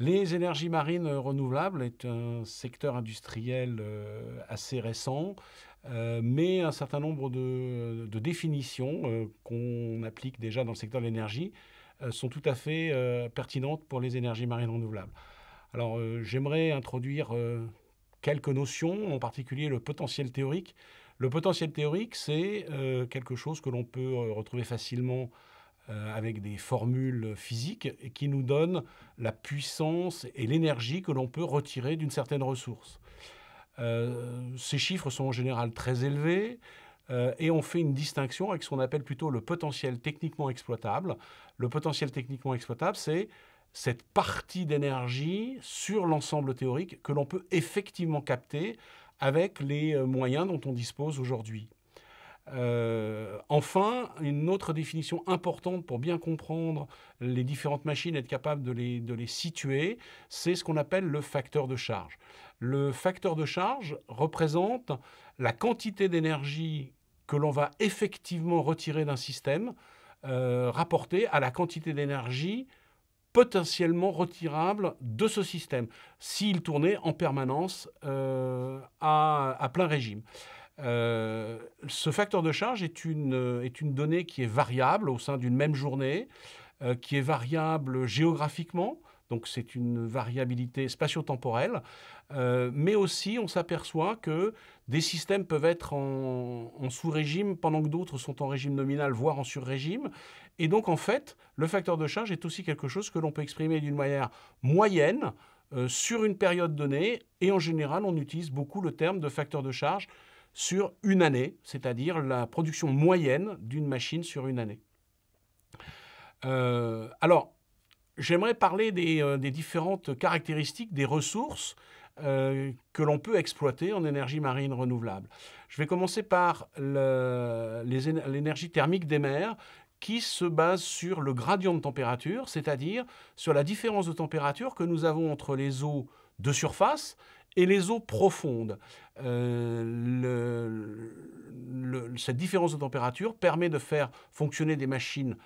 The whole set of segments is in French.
Les énergies marines renouvelables est un secteur industriel assez récent, mais un certain nombre de, définitions qu'on applique déjà dans le secteur de l'énergie sont tout à fait pertinentes pour les énergies marines renouvelables. Alors j'aimerais introduire quelques notions, en particulier le potentiel théorique. Le potentiel théorique, c'est euh, quelque chose que l'on peut euh, retrouver facilement euh, avec des formules physiques qui nous donne la puissance et l'énergie que l'on peut retirer d'une certaine ressource. ces chiffres sont en général très élevés et on fait une distinction avec ce qu'on appelle plutôt le potentiel techniquement exploitable. Le potentiel techniquement exploitable, c'est cette partie d'énergie sur l'ensemble théorique que l'on peut effectivement capter avec les euh, moyens dont on dispose aujourd'hui. Euh, enfin, une autre définition importante pour bien comprendre les différentes machines, être capable de les, situer, c'est ce qu'on appelle le facteur de charge. Le facteur de charge représente la quantité d'énergie que l'on va effectivement retirer d'un système euh, rapportée à la quantité d'énergie potentiellement retirable de ce système s'il tournait en permanence euh, à, plein régime. Euh, ce facteur de charge est une, est une donnée qui est variable au sein d'une même journée, euh, qui est variable géographiquement, donc c'est une variabilité spatio-temporelle, mais aussi on s'aperçoit que des systèmes peuvent être en, sous-régime pendant que d'autres sont en régime nominal, voire en sur-régime, et donc, en fait, le facteur de charge est aussi quelque chose que l'on peut exprimer d'une manière moyenne euh, sur une période donnée. Et en général, on utilise beaucoup le terme de facteur de charge sur une année, c'est-à-dire la production moyenne d'une machine sur une année. Euh, alors, j'aimerais parler des, euh, différentes caractéristiques des ressources que l'on peut exploiter en énergie marine renouvelable. Je vais commencer par l'énergie thermique des mers, qui se base sur le gradient de température, c'est-à-dire sur la différence de température que nous avons entre les eaux de surface et les eaux profondes. Euh, cette différence de température permet de faire fonctionner des machines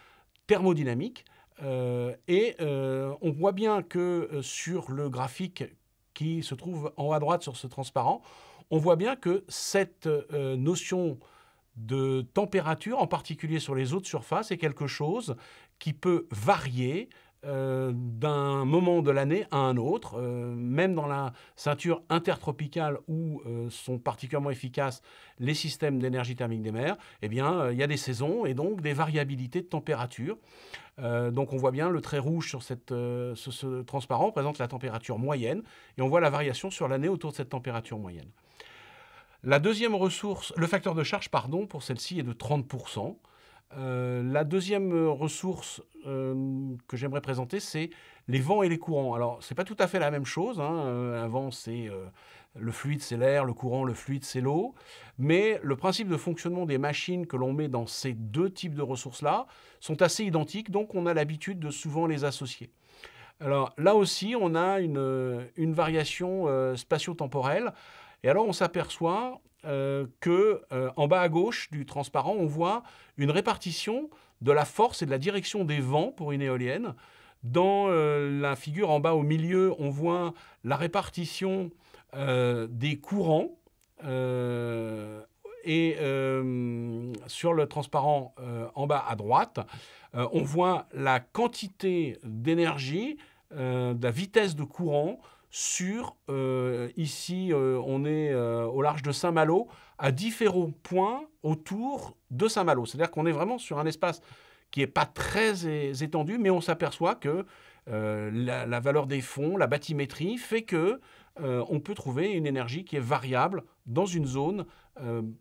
thermodynamiques euh, et euh, on voit bien que sur le graphique qui se trouve en haut à droite sur ce transparent, on voit bien que cette notion de température, en particulier sur les eaux de surface, est quelque chose qui peut varier euh, d'un moment de l'année à un autre, euh, même dans la ceinture intertropicale où euh, sont particulièrement efficaces les systèmes d'énergie thermique des mers, eh bien, il y a des saisons et donc des variabilités de température. donc on voit bien le trait rouge sur cette, ce, ce transparent présente la température moyenne et on voit la variation sur l'année autour de cette température moyenne. La deuxième ressource, le facteur de charge, pardon, pour celle-ci est de 30%. Euh, la deuxième ressource euh, que j'aimerais présenter, c'est les vents et les courants. Alors, ce n'est pas tout à fait la même chose. Hein. Euh, un vent, c'est le fluide, c'est l'air, le courant, le fluide, c'est l'eau. Mais le principe de fonctionnement des machines que l'on met dans ces deux types de ressources-là sont assez identiques, donc on a l'habitude de souvent les associer. Alors là aussi, on a une variation spatio-temporelle. Et alors on s'aperçoit euh, que euh, en bas à gauche du transparent, on voit une répartition de la force et de la direction des vents pour une éolienne. Dans euh, la figure en bas au milieu, on voit la répartition des courants. et sur le transparent en bas à droite, on voit la quantité d'énergie, la vitesse de courant sur, euh, ici euh, on est euh, au large de Saint-Malo, à différents points autour de Saint-Malo. C'est-à-dire qu'on est vraiment sur un espace qui n'est pas très étendu, mais on s'aperçoit que la, valeur des fonds, la bathymétrie, fait que on peut trouver une énergie qui est variable dans une zone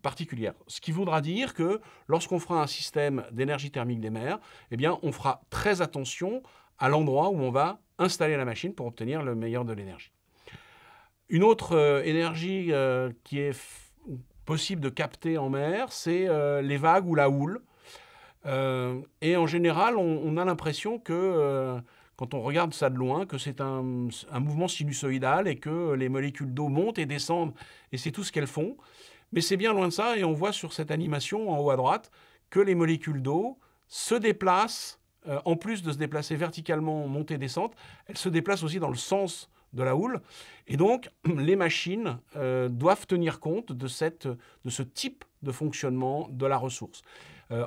particulière. Ce qui voudra dire que lorsqu'on fera un système d'énergie thermique des mers, eh bien, on fera très attention à l'endroit où on va installer la machine pour obtenir le meilleur de l'énergie. Une autre euh, énergie euh, qui est possible de capter en mer, c'est euh, les vagues ou la houle. et en général, on, a l'impression que quand on regarde ça de loin, que c'est un, un, mouvement sinusoïdal et que les molécules d'eau montent et descendent, et c'est tout ce qu'elles font. Mais c'est bien loin de ça, et on voit sur cette animation en haut à droite que les molécules d'eau se déplacent en plus de se déplacer verticalement, montée-descente, elle se déplace aussi dans le sens de la houle. Et donc, les machines doivent tenir compte de, cette, de ce type de fonctionnement de la ressource.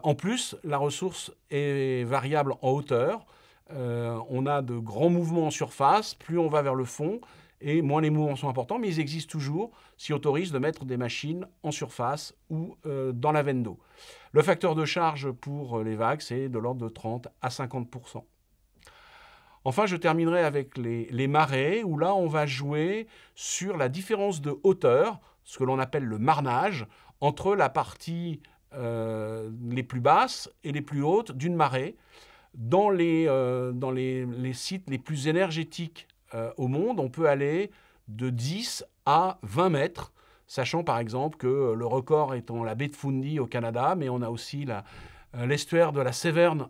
en plus, la ressource est variable en hauteur. on a de grands mouvements en surface. Plus on va vers le fond, et moins les mouvements sont importants, mais ils existent toujours s'ils autorisent de mettre des machines en surface ou euh, dans la veine d'eau. Le facteur de charge pour euh, les vagues, c'est de l'ordre de 30 à 50% Enfin, je terminerai avec les, marées, où là, on va jouer sur la différence de hauteur, ce que l'on appelle le marnage, entre la partie euh, les plus basses et les plus hautes d'une marée. Dans les, sites les plus énergétiques euh, au monde, on peut aller de 10 à 20 mètres, sachant par exemple que euh, le record est en la baie de Fundy au Canada, mais on a aussi euh, l'estuaire de la Séverne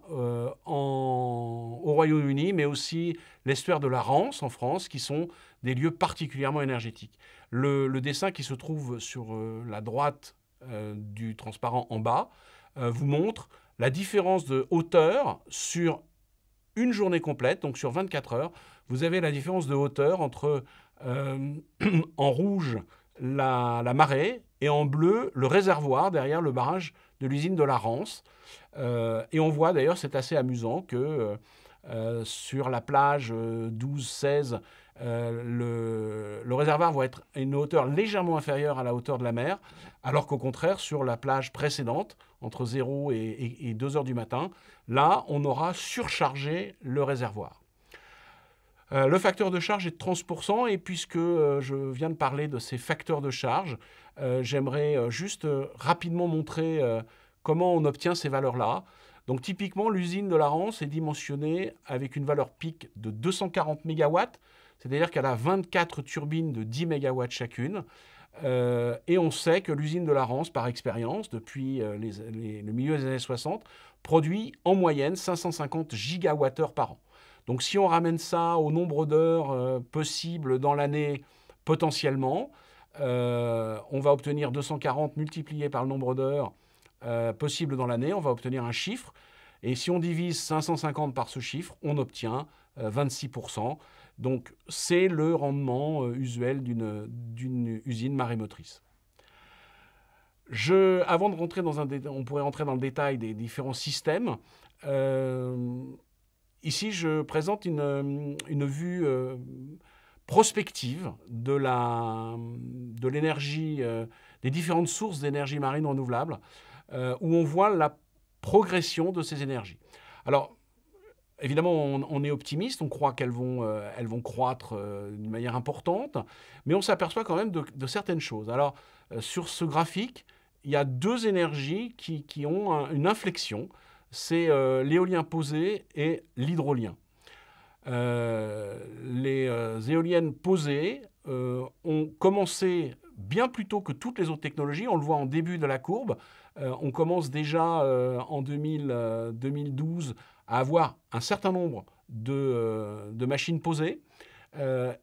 au Royaume-Uni, mais aussi l'estuaire de la Rance en France, qui sont des lieux particulièrement énergétiques. Le, dessin qui se trouve sur la droite du transparent en bas vous montre la différence de hauteur sur une journée complète, donc sur 24 heures, vous avez la différence de hauteur entre euh, en rouge la, marée et en bleu le réservoir derrière le barrage de l'usine de la Rance. Euh, et on voit d'ailleurs, c'est assez amusant, que euh, sur la plage 12-16, le, réservoir va être à une hauteur légèrement inférieure à la hauteur de la mer, alors qu'au contraire, sur la plage précédente, entre 0 et, et 2 heures du matin, là, on aura surchargé le réservoir. Euh, le facteur de charge est de 30%, et puisque euh, je viens de parler de ces facteurs de charge, euh, j'aimerais juste rapidement montrer comment on obtient ces valeurs-là. Donc typiquement, l'usine de la Rance est dimensionnée avec une valeur pic de 240 MW, c'est-à-dire qu'elle a 24 turbines de 10 MW chacune. et on sait que l'usine de la Rance, par expérience, depuis le milieu des années 60, produit en moyenne 550 gigawattheures par an. Donc si on ramène ça au nombre d'heures euh, possibles dans l'année potentiellement, euh, on va obtenir 240 multiplié par le nombre d'heures euh, possibles dans l'année, on va obtenir un chiffre. Et si on divise 550 par ce chiffre, on obtient 26%. Donc c'est le rendement usuel d'une usine marémotrice. Je, avant de rentrer dans un on pourrait rentrer dans le détail des différents systèmes. Ici, je présente une, euh, vue euh, prospective de euh, des différentes sources d'énergie marine renouvelable, où on voit la progression de ces énergies. Alors, évidemment, on, est optimiste, on croit qu'elles vont, elles vont croître d'une manière importante, mais on s'aperçoit quand même de, certaines choses. Alors, sur ce graphique, il y a deux énergies qui, ont une inflexion c'est euh, l'éolien posé et l'hydrolien. Euh, les euh, éoliennes posées ont commencé bien plus tôt que toutes les autres technologies. On le voit en début de la courbe. On commence déjà en 2012 à avoir un certain nombre de, machines posées.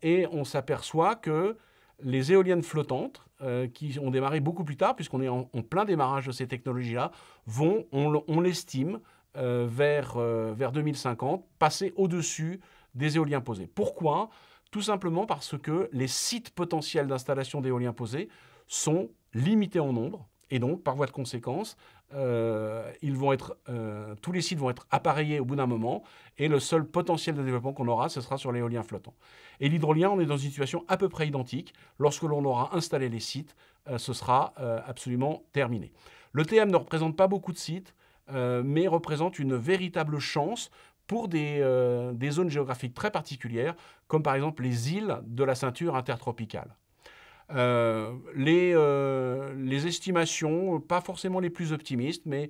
et on s'aperçoit que les éoliennes flottantes, qui ont démarré beaucoup plus tard, puisqu'on est en, plein démarrage de ces technologies-là, vont, on, l'estime, euh, vers, euh, vers 2050, passer au-dessus des éoliens posés. Pourquoi? Tout simplement parce que les sites potentiels d'installation d'éoliens posés sont limités en nombre. Et donc, par voie de conséquence, euh, être, tous les sites vont être appareillés au bout d'un moment, et le seul potentiel de développement qu'on aura, ce sera sur l'éolien flottant. Et l'hydrolien, on est dans une situation à peu près identique. Lorsque l'on aura installé les sites, ce sera absolument terminé. Le TM ne représente pas beaucoup de sites. Euh, mais représente une véritable chance pour euh, des, zones géographiques très particulières, comme par exemple les îles de la ceinture intertropicale. Euh, les, les, estimations, pas forcément les plus optimistes, mais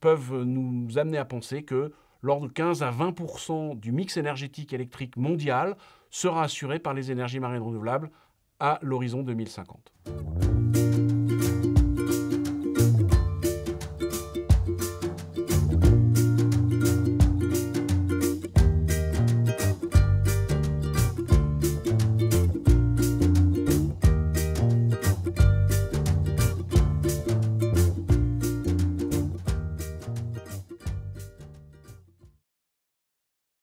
peuvent nous amener à penser que l'ordre de 15 à 20% du mix énergétique électrique mondial sera assuré par les énergies marines renouvelables à l'horizon 2050.